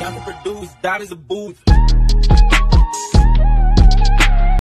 Y'all can produce, that is a booth.